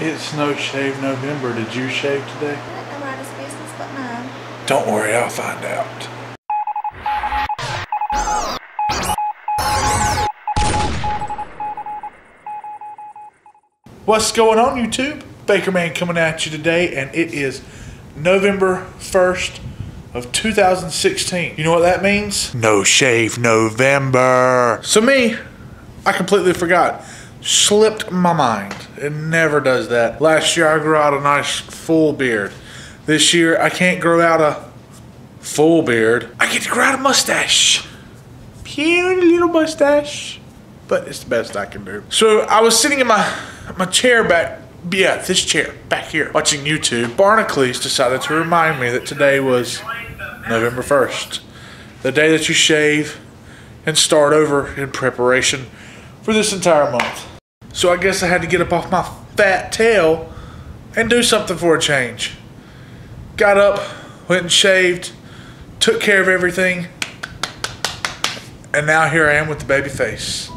It's no shave November. Did you shave today? I run his business, but no. Don't worry, I'll find out. What's going on, YouTube? Baker Man coming at you today, and it is November 1st of 2016. You know what that means? No shave November. So me, I completely forgot. Slipped my mind. It never does that. Last year I grew out a nice full beard. This year I can't grow out a full beard. I get to grow out a mustache. Puny little mustache. But it's the best I can do. So I was sitting in my my chair back yeah, this chair back here watching YouTube. Barnacles decided to remind me that today was November 1st. The day that you shave and start over in preparation for this entire month. So I guess I had to get up off my fat tail and do something for a change. Got up, went and shaved, took care of everything, and now here I am with the baby face.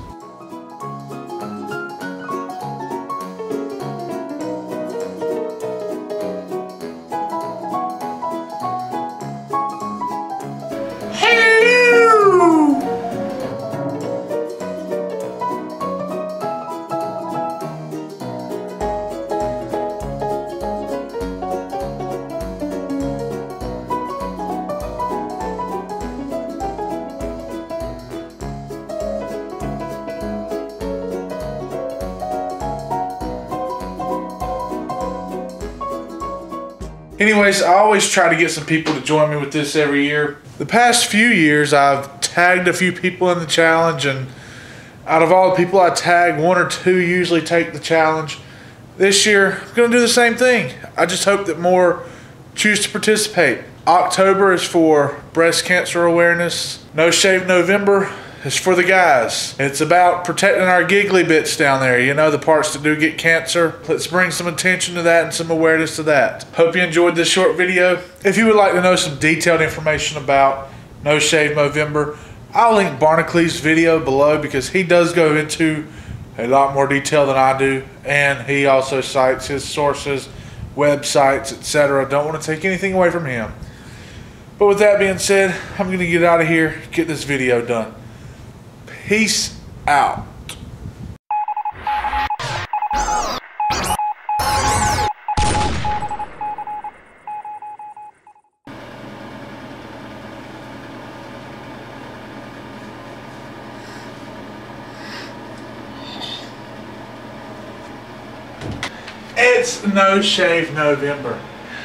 Anyways, I always try to get some people to join me with this every year. The past few years, I've tagged a few people in the challenge, and out of all the people I tag, one or two usually take the challenge. This year, I'm going to do the same thing. I just hope that more choose to participate. October is for breast cancer awareness. No Shave November is for the guys. It's about protecting our giggly bits down there, you know, the parts that do get cancer. Let's bring some attention to that and some awareness to that. Hope you enjoyed this short video. If you would like to know some detailed information about No Shave November, I'll link Barnacles' video below because he does go into a lot more detail than I do, and he also cites his sources, websites, etc. Don't want to take anything away from him. But with that being said, I'm going to get out of here, get this video done. Peace out. It's no shave November.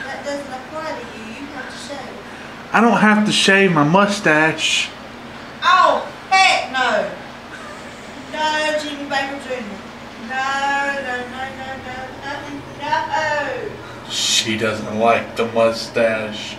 That doesn't apply to you. You have to shave. I don't have to shave my mustache. Oh, heck no. No, Jimmy Baker Jr. No, no, no, no, no, no, no. She doesn't like the mustache.